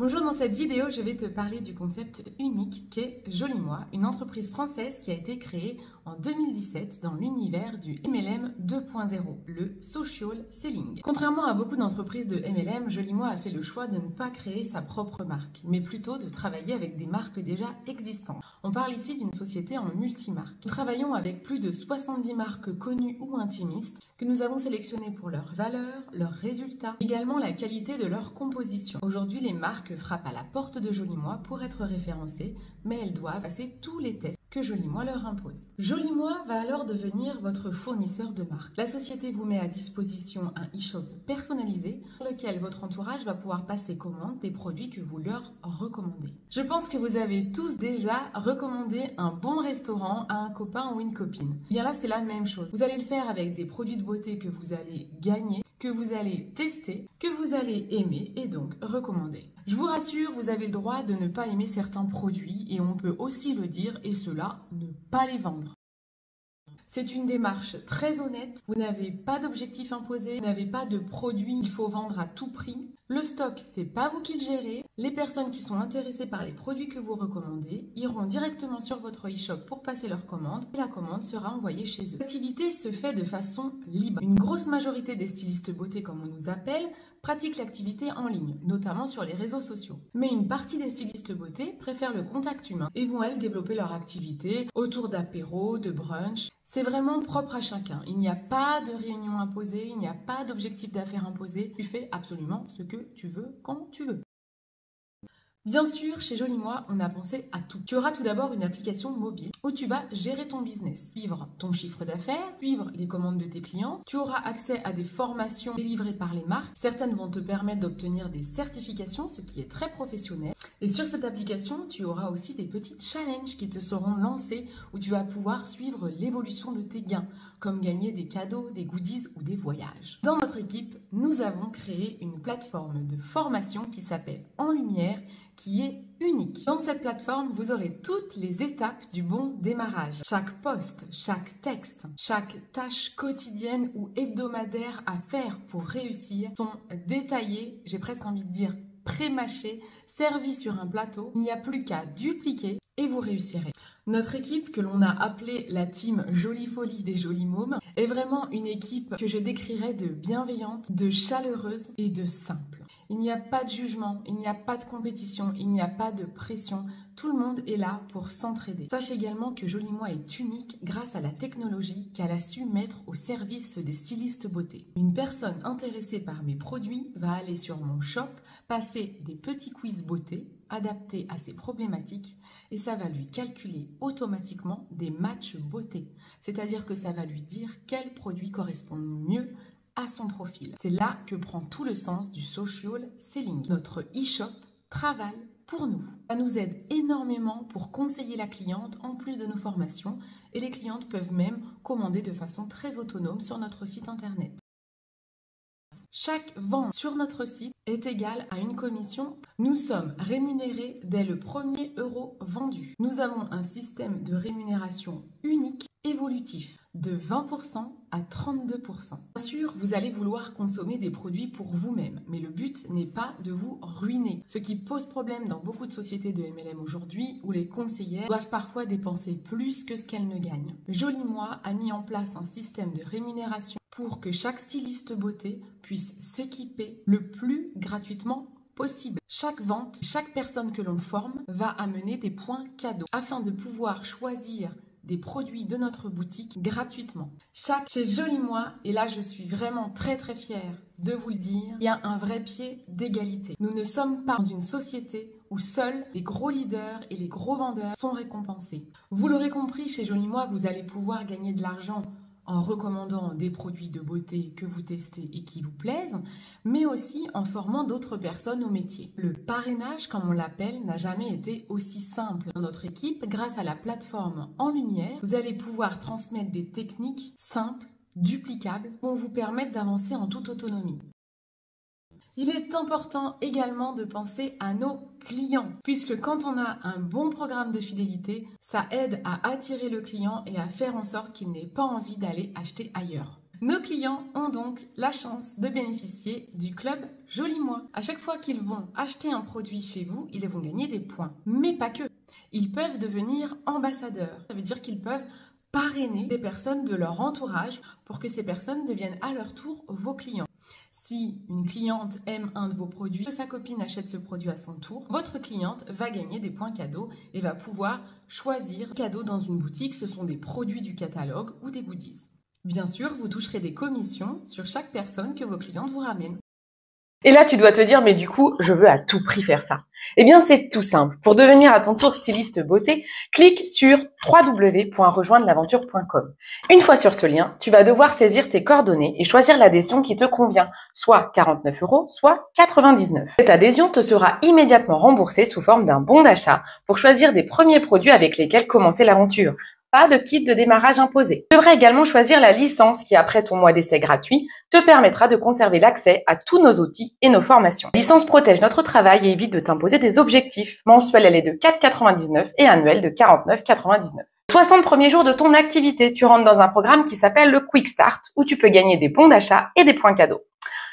Bonjour, dans cette vidéo, je vais te parler du concept unique qu'est Joli Moi, une entreprise française qui a été créée en 2017 dans l'univers du MLM 2.0, le social selling. Contrairement à beaucoup d'entreprises de MLM, Joli Moi a fait le choix de ne pas créer sa propre marque, mais plutôt de travailler avec des marques déjà existantes. On parle ici d'une société en multimarque. Nous travaillons avec plus de 70 marques connues ou intimistes que nous avons sélectionnées pour leurs valeurs, leurs résultats, également la qualité de leur composition. Aujourd'hui, les marques frappent à la porte de Joli Moi pour être référencées, mais elles doivent passer tous les tests que Joli Moi leur impose. Joli Moi va alors devenir votre fournisseur de marque. La société vous met à disposition un e-shop personnalisé sur lequel votre entourage va pouvoir passer commande des produits que vous leur recommandez. Je pense que vous avez tous déjà recommandé un bon restaurant à un copain ou une copine. Bien là, c'est la même chose. Vous allez le faire avec des produits de beauté que vous allez gagner que vous allez tester, que vous allez aimer et donc recommander. Je vous rassure, vous avez le droit de ne pas aimer certains produits et on peut aussi le dire et cela, ne pas les vendre. C'est une démarche très honnête. Vous n'avez pas d'objectif imposé, vous n'avez pas de produit qu'il faut vendre à tout prix. Le stock, c'est pas vous qui le gérez. Les personnes qui sont intéressées par les produits que vous recommandez iront directement sur votre e-shop pour passer leur commande et la commande sera envoyée chez eux. L'activité se fait de façon libre. Une grosse majorité des stylistes beauté, comme on nous appelle, pratiquent l'activité en ligne, notamment sur les réseaux sociaux. Mais une partie des stylistes beauté préfèrent le contact humain et vont elles développer leur activité autour d'apéros, de brunch c'est vraiment propre à chacun. Il n'y a pas de réunion imposée, il n'y a pas d'objectif d'affaires imposé. Tu fais absolument ce que tu veux quand tu veux. Bien sûr, chez Joli Moi, on a pensé à tout. Tu auras tout d'abord une application mobile où tu vas gérer ton business, suivre ton chiffre d'affaires, suivre les commandes de tes clients. Tu auras accès à des formations délivrées par les marques. Certaines vont te permettre d'obtenir des certifications, ce qui est très professionnel. Et sur cette application, tu auras aussi des petits challenges qui te seront lancés où tu vas pouvoir suivre l'évolution de tes gains, comme gagner des cadeaux, des goodies ou des voyages. Dans notre équipe, nous avons créé une plateforme de formation qui s'appelle En Lumière qui est unique. Dans cette plateforme, vous aurez toutes les étapes du bon démarrage. Chaque poste, chaque texte, chaque tâche quotidienne ou hebdomadaire à faire pour réussir sont détaillées, j'ai presque envie de dire pré-mâchées, servies sur un plateau. Il n'y a plus qu'à dupliquer et vous réussirez. Notre équipe, que l'on a appelée la team Jolie Folie des Jolis Mômes, est vraiment une équipe que je décrirais de bienveillante, de chaleureuse et de simple. Il n'y a pas de jugement, il n'y a pas de compétition, il n'y a pas de pression. Tout le monde est là pour s'entraider. Sache également que Joli Moi est unique grâce à la technologie qu'elle a su mettre au service des stylistes beauté. Une personne intéressée par mes produits va aller sur mon shop, passer des petits quiz beauté adaptés à ses problématiques et ça va lui calculer automatiquement des matchs beauté. C'est-à-dire que ça va lui dire quel produit correspond mieux à son profil. C'est là que prend tout le sens du social selling. Notre e-shop travaille pour nous. Ça nous aide énormément pour conseiller la cliente en plus de nos formations et les clientes peuvent même commander de façon très autonome sur notre site internet. Chaque vente sur notre site est égale à une commission. Nous sommes rémunérés dès le premier euro vendu. Nous avons un système de rémunération unique, évolutif de 20% à 32%. Bien sûr, vous allez vouloir consommer des produits pour vous-même, mais le but n'est pas de vous ruiner. Ce qui pose problème dans beaucoup de sociétés de MLM aujourd'hui, où les conseillères doivent parfois dépenser plus que ce qu'elles ne gagnent. Joli Moi a mis en place un système de rémunération pour que chaque styliste beauté puisse s'équiper le plus gratuitement possible. Chaque vente, chaque personne que l'on forme va amener des points cadeaux afin de pouvoir choisir des produits de notre boutique gratuitement. Chaque chez Joli Moi, et là je suis vraiment très très fière de vous le dire, il y a un vrai pied d'égalité. Nous ne sommes pas dans une société où seuls les gros leaders et les gros vendeurs sont récompensés. Vous l'aurez compris, chez Joli Moi, vous allez pouvoir gagner de l'argent en recommandant des produits de beauté que vous testez et qui vous plaisent, mais aussi en formant d'autres personnes au métier. Le parrainage, comme on l'appelle, n'a jamais été aussi simple. Dans notre équipe, grâce à la plateforme En Lumière, vous allez pouvoir transmettre des techniques simples, duplicables, pour vous permettre d'avancer en toute autonomie. Il est important également de penser à nos clients, puisque quand on a un bon programme de fidélité, ça aide à attirer le client et à faire en sorte qu'il n'ait pas envie d'aller acheter ailleurs. Nos clients ont donc la chance de bénéficier du club Joli Mois. À chaque fois qu'ils vont acheter un produit chez vous, ils vont gagner des points. Mais pas que. Ils peuvent devenir ambassadeurs. Ça veut dire qu'ils peuvent parrainer des personnes de leur entourage pour que ces personnes deviennent à leur tour vos clients. Si une cliente aime un de vos produits, que sa copine achète ce produit à son tour, votre cliente va gagner des points cadeaux et va pouvoir choisir cadeau dans une boutique. Ce sont des produits du catalogue ou des goodies. Bien sûr, vous toucherez des commissions sur chaque personne que vos clientes vous ramènent. Et là, tu dois te dire, mais du coup, je veux à tout prix faire ça. Eh bien, c'est tout simple. Pour devenir à ton tour styliste beauté, clique sur www.rejoindrel'aventure.com. Une fois sur ce lien, tu vas devoir saisir tes coordonnées et choisir l'adhésion qui te convient, soit 49 euros, soit 99. Cette adhésion te sera immédiatement remboursée sous forme d'un bon d'achat pour choisir des premiers produits avec lesquels commencer l'aventure. Pas de kit de démarrage imposé. Tu devrais également choisir la licence qui, après ton mois d'essai gratuit, te permettra de conserver l'accès à tous nos outils et nos formations. Licence protège notre travail et évite de t'imposer des objectifs. Mensuel, elle est de 4,99 et annuel de 49,99. 60 premiers jours de ton activité, tu rentres dans un programme qui s'appelle le Quick Start où tu peux gagner des bons d'achat et des points cadeaux.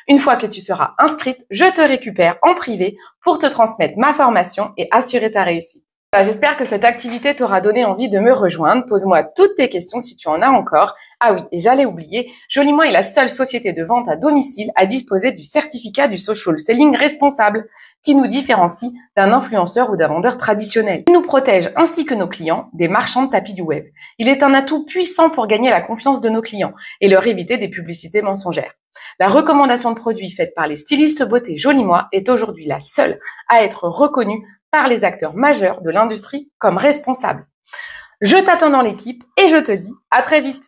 Une fois que tu seras inscrite, je te récupère en privé pour te transmettre ma formation et assurer ta réussite. J'espère que cette activité t'aura donné envie de me rejoindre. Pose-moi toutes tes questions si tu en as encore. Ah oui, et j'allais oublier, Joliment est la seule société de vente à domicile à disposer du certificat du social selling responsable, qui nous différencie d'un influenceur ou d'un vendeur traditionnel. Il nous protège ainsi que nos clients des marchands de tapis du web. Il est un atout puissant pour gagner la confiance de nos clients et leur éviter des publicités mensongères. La recommandation de produits faite par les stylistes beauté Jolimois est aujourd'hui la seule à être reconnue les acteurs majeurs de l'industrie comme responsables. Je t'attends dans l'équipe et je te dis à très vite.